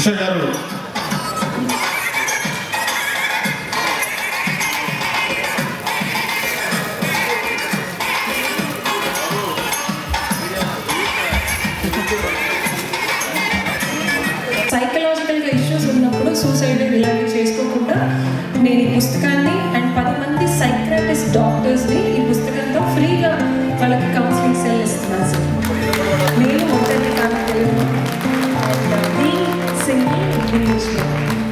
ఉష గారు సైకలాజికల్గా ఇష్యూస్ ఉన్నప్పుడు సూసైడ్ ఇలాంటివి చేసుకోకుండా నేను ఈ పుస్తకాన్ని Let's.